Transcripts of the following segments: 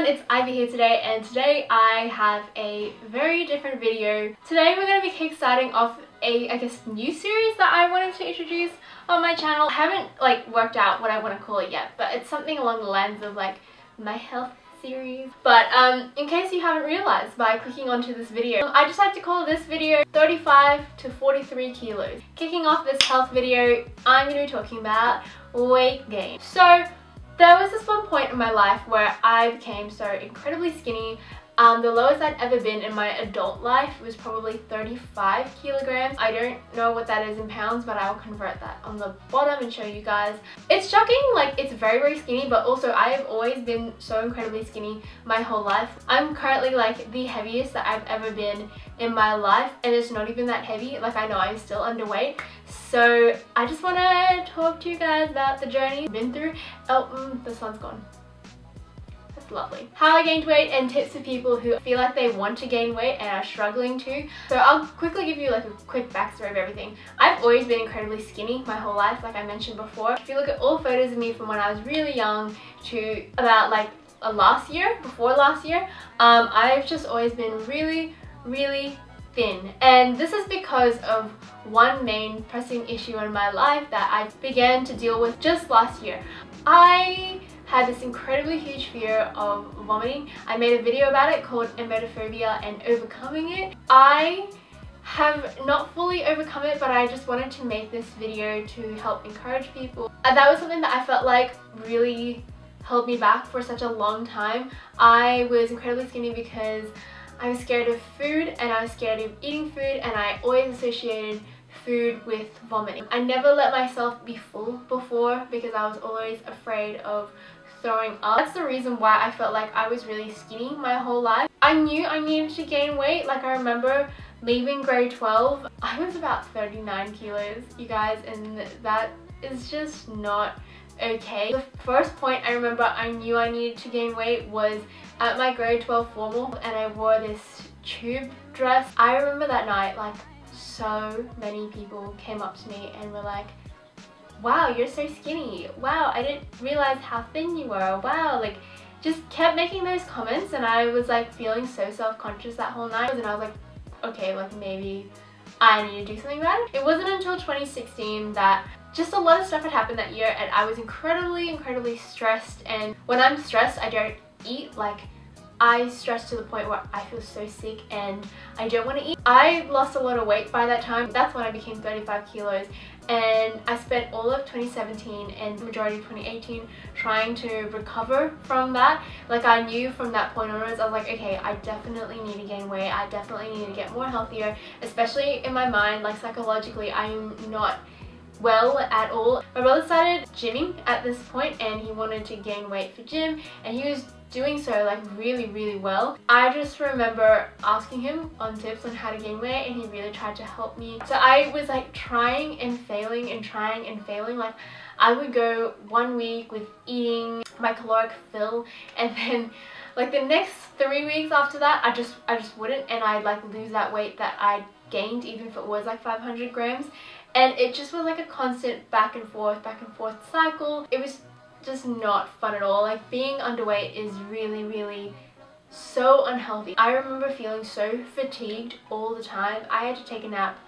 everyone, it's Ivy here today and today I have a very different video. Today we're going to be kickstarting off a, I guess, new series that I wanted to introduce on my channel. I haven't like worked out what I want to call it yet, but it's something along the lines of like my health series. But um, in case you haven't realized by clicking onto this video, I just had to call this video 35 to 43 kilos. Kicking off this health video, I'm going to be talking about weight gain. So there was this one point in my life where I became so incredibly skinny. Um, the lowest I'd ever been in my adult life was probably 35 kilograms. I don't know what that is in pounds, but I'll convert that on the bottom and show you guys. It's shocking, like it's very, very skinny, but also I have always been so incredibly skinny my whole life. I'm currently like the heaviest that I've ever been in my life, and it's not even that heavy. Like I know I'm still underweight, so I just want to talk to you guys about the journey I've been through. Oh, mm, the sun's gone. Lovely. How I gained weight and tips for people who feel like they want to gain weight and are struggling to. So I'll quickly give you like a quick backstory of everything. I've always been incredibly skinny my whole life, like I mentioned before. If you look at all photos of me from when I was really young to about like a last year, before last year, um, I've just always been really, really thin and this is because of one main pressing issue in my life that I began to deal with just last year. I had this incredibly huge fear of vomiting. I made a video about it called emetophobia and overcoming it. I have not fully overcome it but I just wanted to make this video to help encourage people. And that was something that I felt like really held me back for such a long time. I was incredibly skinny because I was scared of food and I was scared of eating food and I always associated food with vomiting. I never let myself be full before because I was always afraid of throwing up. That's the reason why I felt like I was really skinny my whole life. I knew I needed to gain weight. Like I remember leaving grade 12, I was about 39 kilos, you guys, and that is just not okay. The first point I remember I knew I needed to gain weight was at my grade 12 formal and I wore this tube dress. I remember that night like so many people came up to me and were like wow you're so skinny. Wow I didn't realize how thin you were. Wow like just kept making those comments and I was like feeling so self-conscious that whole night. And I was like okay like maybe I need to do something about it. It wasn't until 2016 that just a lot of stuff had happened that year and I was incredibly, incredibly stressed. And when I'm stressed, I don't eat like I stress to the point where I feel so sick and I don't want to eat. I lost a lot of weight by that time. That's when I became 35 kilos and I spent all of 2017 and the majority of 2018 trying to recover from that. Like I knew from that point onwards, I was like, okay, I definitely need to gain weight. I definitely need to get more healthier, especially in my mind, like psychologically, I'm not well at all. My brother started gymming at this point and he wanted to gain weight for gym and he was doing so like really really well. I just remember asking him on tips on how to gain weight and he really tried to help me. So I was like trying and failing and trying and failing like I would go one week with eating my caloric fill and then like the next three weeks after that I just I just wouldn't and I'd like lose that weight that I gained even if it was like 500 grams and it just was like a constant back and forth back and forth cycle it was just not fun at all like being underweight is really really so unhealthy I remember feeling so fatigued all the time I had to take a nap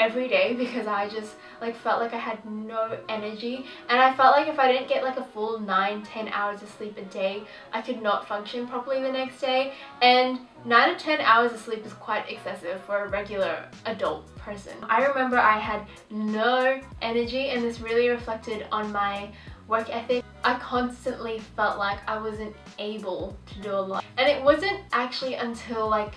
every day because I just like felt like I had no energy and I felt like if I didn't get like a full 9-10 hours of sleep a day I could not function properly the next day and 9 to 10 hours of sleep is quite excessive for a regular adult person. I remember I had no energy and this really reflected on my work ethic. I constantly felt like I wasn't able to do a lot and it wasn't actually until like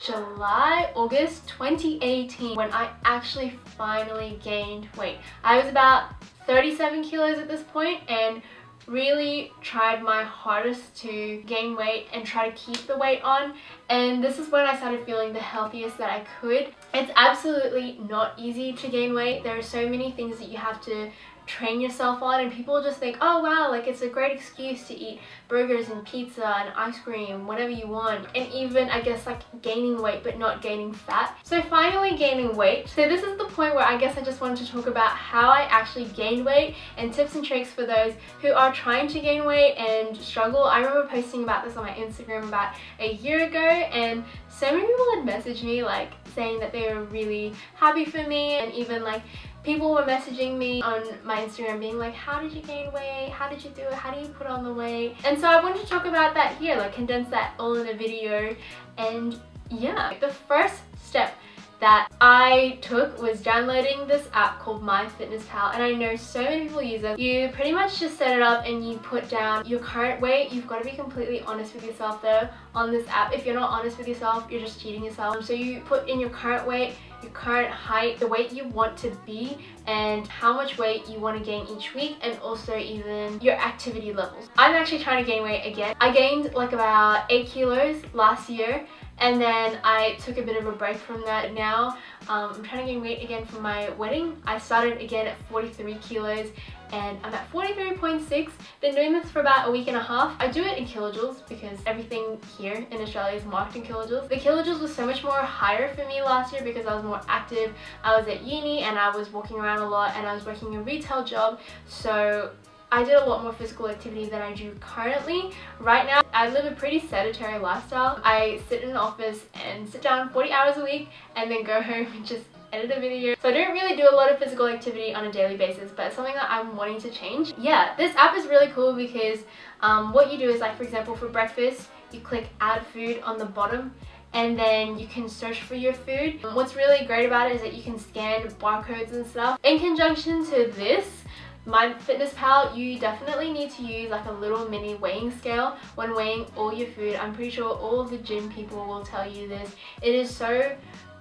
July, August 2018 when I actually finally gained weight. I was about 37 kilos at this point and really tried my hardest to gain weight and try to keep the weight on and this is when I started feeling the healthiest that I could. It's absolutely not easy to gain weight. There are so many things that you have to train yourself on and people just think oh wow like it's a great excuse to eat burgers and pizza and ice cream whatever you want and even I guess like gaining weight but not gaining fat. So finally gaining weight. So this is the point where I guess I just wanted to talk about how I actually gained weight and tips and tricks for those who are trying to gain weight and struggle. I remember posting about this on my Instagram about a year ago and so many people had messaged me like saying that they were really happy for me and even like people were messaging me on my Instagram being like, how did you gain weight? How did you do it? How do you put on the weight? And so I wanted to talk about that here, like condense that all in a video. And yeah, the first step that I took was downloading this app called MyFitnessPal and I know so many people use it. You pretty much just set it up and you put down your current weight. You've got to be completely honest with yourself though on this app. If you're not honest with yourself, you're just cheating yourself. So you put in your current weight, your current height, the weight you want to be and how much weight you want to gain each week and also even your activity levels. I'm actually trying to gain weight again. I gained like about 8 kilos last year and then I took a bit of a break from that. Now um, I'm trying to gain weight again for my wedding. I started again at 43 kilos and I'm at 43.6. Been doing this for about a week and a half. I do it in kilojoules because everything here in Australia is marked in kilojoules. The kilojoules was so much more higher for me last year because I was more active. I was at uni and I was walking around a lot and I was working a retail job. So I did a lot more physical activity than I do currently. Right now, I live a pretty sedentary lifestyle. I sit in an office and sit down 40 hours a week and then go home and just edit a video. So I don't really do a lot of physical activity on a daily basis, but it's something that I'm wanting to change. Yeah, this app is really cool because um, what you do is like, for example, for breakfast, you click add food on the bottom and then you can search for your food. What's really great about it is that you can scan barcodes and stuff. In conjunction to this, MyFitnessPal, you definitely need to use like a little mini weighing scale when weighing all your food. I'm pretty sure all the gym people will tell you this. It is so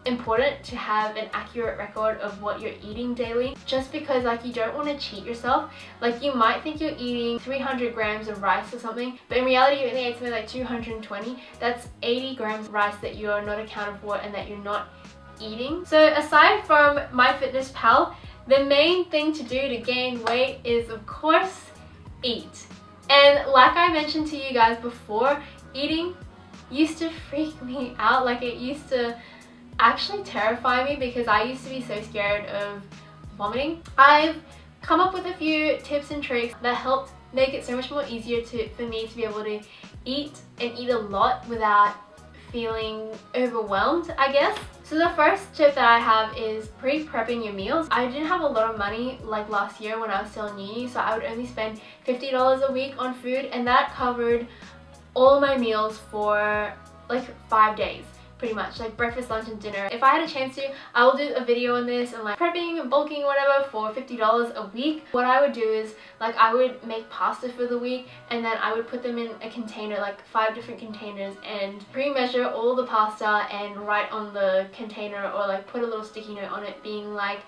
important to have an accurate record of what you're eating daily just because like you don't want to cheat yourself like you might think you're eating 300 grams of rice or something but in reality you only ate something like 220 that's 80 grams of rice that you are not accounted for and that you're not eating so aside from MyFitnessPal the main thing to do to gain weight is of course eat. And like I mentioned to you guys before, eating used to freak me out. Like it used to actually terrify me because I used to be so scared of vomiting. I've come up with a few tips and tricks that helped make it so much more easier to, for me to be able to eat and eat a lot without feeling overwhelmed, I guess. So the first tip that I have is pre-prepping your meals. I didn't have a lot of money like last year when I was still in uni, so I would only spend $50 a week on food and that covered all my meals for like five days pretty much like breakfast lunch and dinner. If i had a chance to i will do a video on this and like prepping bulking whatever for 50 dollars a week. What i would do is like i would make pasta for the week and then i would put them in a container like five different containers and pre-measure all the pasta and write on the container or like put a little sticky note on it being like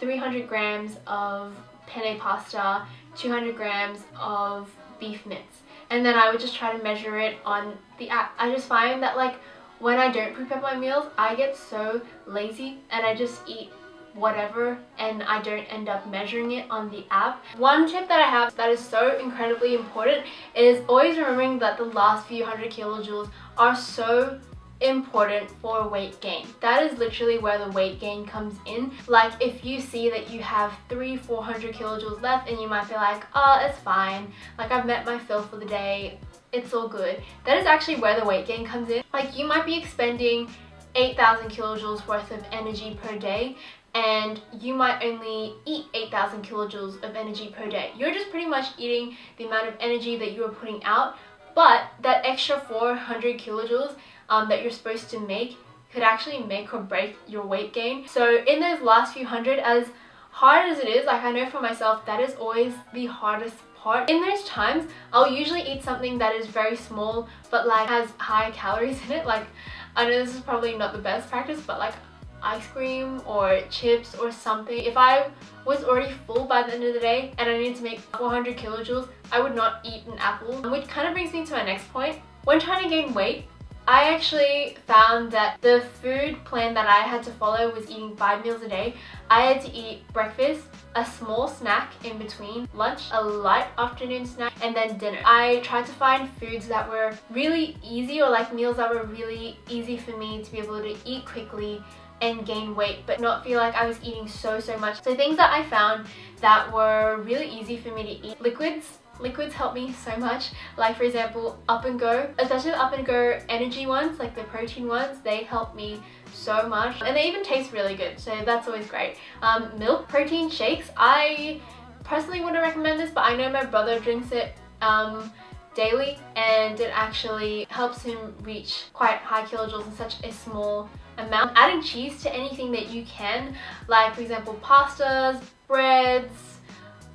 300 grams of penne pasta 200 grams of beef mince and then I would just try to measure it on the app. I just find that like when I don't prepare my meals, I get so lazy and I just eat whatever and I don't end up measuring it on the app. One tip that I have that is so incredibly important is always remembering that the last few hundred kilojoules are so important for weight gain. That is literally where the weight gain comes in. Like if you see that you have three, 400 kilojoules left and you might be like, oh, it's fine. Like I've met my fill for the day it's all good. That is actually where the weight gain comes in. Like you might be expending 8,000 kilojoules worth of energy per day and you might only eat 8,000 kilojoules of energy per day. You're just pretty much eating the amount of energy that you are putting out, but that extra 400 kilojoules um, that you're supposed to make could actually make or break your weight gain. So in those last few hundred, as hard as it is, like I know for myself, that is always the hardest part. In those times, I'll usually eat something that is very small but like has high calories in it. Like, I know this is probably not the best practice, but like ice cream or chips or something. If I was already full by the end of the day and I needed to make 400 kilojoules, I would not eat an apple. Which kind of brings me to my next point. When trying to gain weight, I actually found that the food plan that I had to follow was eating five meals a day. I had to eat breakfast, a small snack in between lunch, a light afternoon snack, and then dinner. I tried to find foods that were really easy or like meals that were really easy for me to be able to eat quickly and gain weight but not feel like I was eating so so much. So things that I found that were really easy for me to eat. Liquids liquids help me so much. Like for example up and go especially the up and go energy ones like the protein ones they help me so much. And they even taste really good so that's always great. Um, milk protein shakes I personally wouldn't recommend this but I know my brother drinks it um, daily and it actually helps him reach quite high kilojoules in such a small amount. Adding cheese to anything that you can, like for example pastas, breads,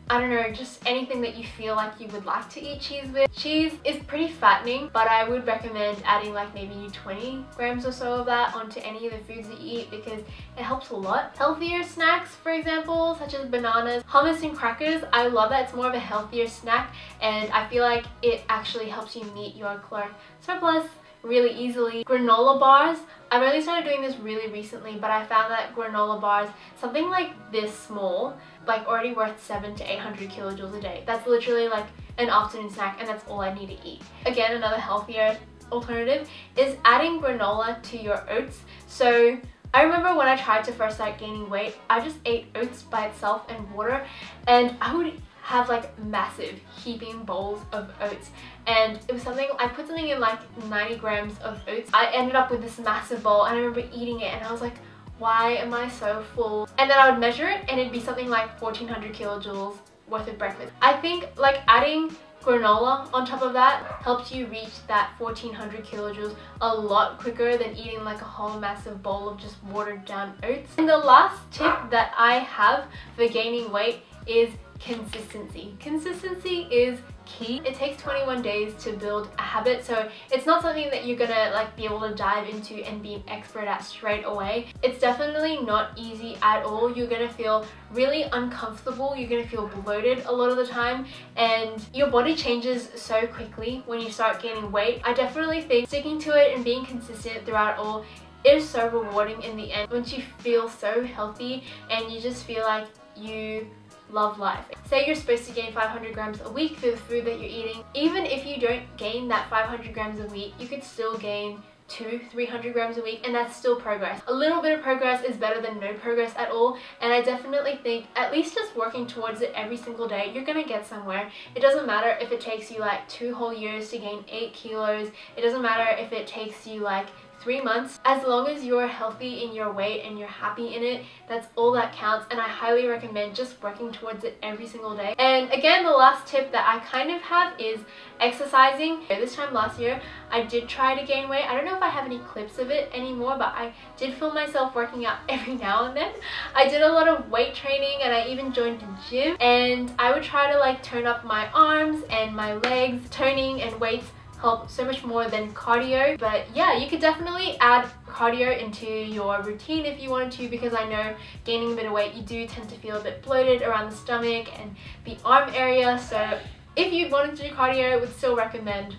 I don't know, just anything that you feel like you would like to eat cheese with. Cheese is pretty fattening, but I would recommend adding like maybe 20 grams or so of that onto any of the foods that you eat because it helps a lot. Healthier snacks, for example, such as bananas, hummus and crackers, I love that. It's more of a healthier snack and I feel like it actually helps you meet your caloric surplus really easily. Granola bars, I've only started doing this really recently, but I found that granola bars, something like this small, like already worth 7 to 800 kilojoules a day. That's literally like an afternoon snack and that's all I need to eat. Again, another healthier alternative is adding granola to your oats. So I remember when I tried to first start gaining weight, I just ate oats by itself and water and I would have like massive heaping bowls of oats. And it was something I put something in like 90 grams of oats. I ended up with this massive bowl and I remember eating it and I was like why am I so full? And then I would measure it and it'd be something like 1400 kilojoules worth of breakfast. I think like adding granola on top of that helps you reach that 1400 kilojoules a lot quicker than eating like a whole massive bowl of just watered down oats. And the last tip that I have for gaining weight is consistency. Consistency is key. It takes 21 days to build a habit so it's not something that you're gonna like be able to dive into and be an expert at straight away. It's definitely not easy at all. You're gonna feel really uncomfortable. You're gonna feel bloated a lot of the time and your body changes so quickly when you start gaining weight. I definitely think sticking to it and being consistent throughout all is so rewarding in the end once you feel so healthy and you just feel like you love life. Say you're supposed to gain 500 grams a week through the food that you're eating. Even if you don't gain that 500 grams a week, you could still gain two, 300 grams a week and that's still progress. A little bit of progress is better than no progress at all and I definitely think at least just working towards it every single day, you're gonna get somewhere. It doesn't matter if it takes you like two whole years to gain eight kilos. It doesn't matter if it takes you like three months. As long as you're healthy in your weight and you're happy in it, that's all that counts and I highly recommend just working towards it every single day. And again, the last tip that I kind of have is exercising. This time last year, I did try to gain weight. I don't know if I have any clips of it anymore, but I did film myself working out every now and then. I did a lot of weight training and I even joined the gym and I would try to like turn up my arms and my legs, toning and weights help so much more than cardio. But yeah, you could definitely add cardio into your routine if you wanted to because I know gaining a bit of weight, you do tend to feel a bit bloated around the stomach and the arm area. So if you wanted to do cardio, I would still recommend.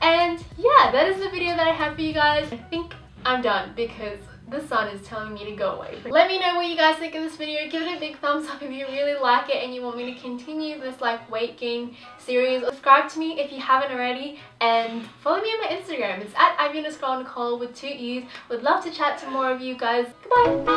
And yeah, that is the video that I have for you guys. I think I'm done because the sun is telling me to go away. Let me know what you guys think of this video. Give it a big thumbs up if you really like it and you want me to continue this like weight gain series. Subscribe to me if you haven't already and follow me on my Instagram. It's at Ivy Nicole with two E's. Would love to chat to more of you guys. Goodbye!